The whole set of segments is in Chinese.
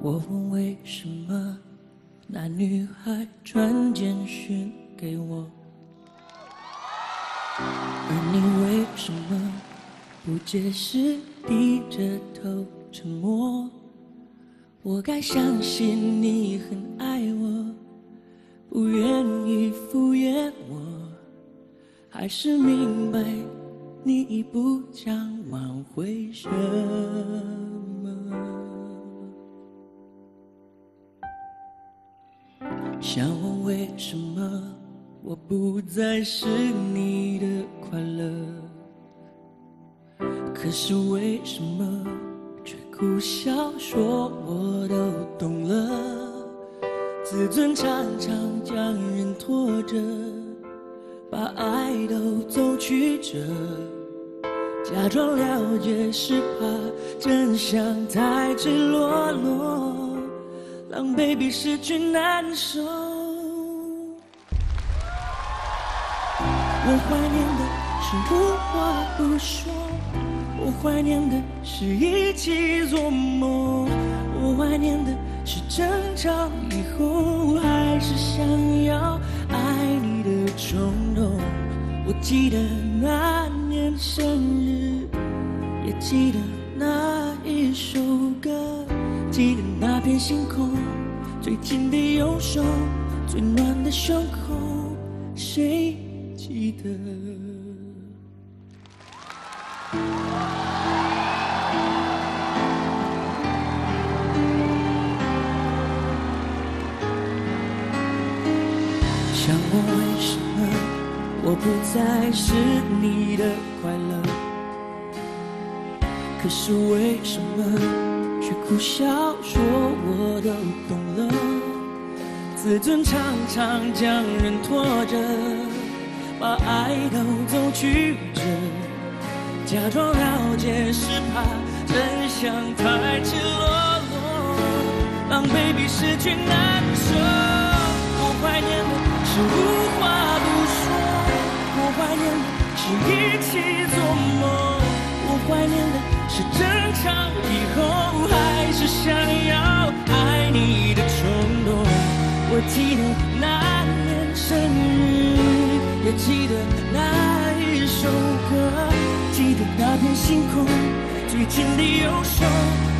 我问为什么那女孩传简讯给我，而你为什么不解释，低着头沉默？我该相信你很爱我，不愿意敷衍我，还是明白你已不想挽回什么？想问为什么我不再是你的快乐？可是为什么却苦笑说我都懂了？自尊常常将人拖着，把爱都走曲折。假装了解是怕真相太赤裸裸，让 baby 失去难受。我怀念的是无话不说，我怀念的是一起做梦，我怀念的是争吵以后还是想要爱你的冲动。我记得那年生日，也记得那一首歌，记得那片星空，最紧的右手，最暖的胸口，谁记得？想问为什么我不再是你的快乐？可是为什么却苦笑说我都懂了？自尊常常将人拖着，把爱都走曲折。假装了解是怕真相太赤裸裸，让 baby 失去难受。我怀念的是无话不说，我怀念的是一起做梦，我怀念的是争吵以后还是想要爱你的冲动。我记得那年生日，也记得那一首歌，记得那片星空，最紧的右手，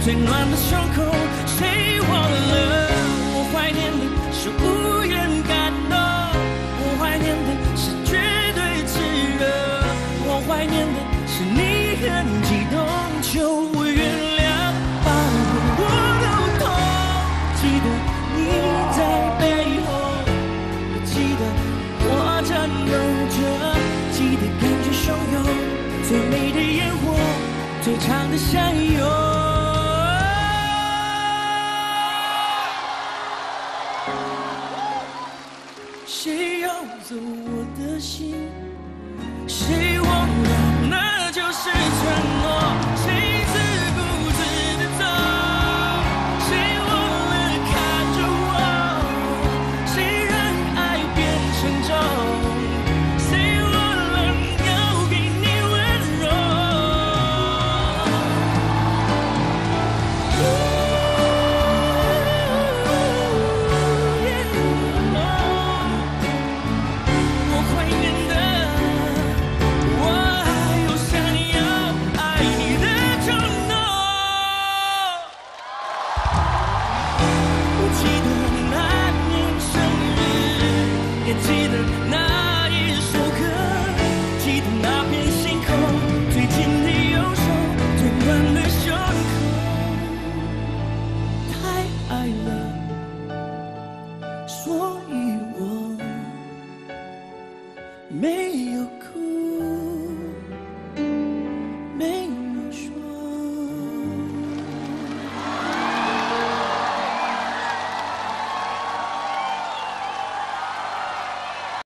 最暖的胸口，谁忘了？我怀念的是无唱的相拥。谁要走我的心？谁忘了那就是承诺？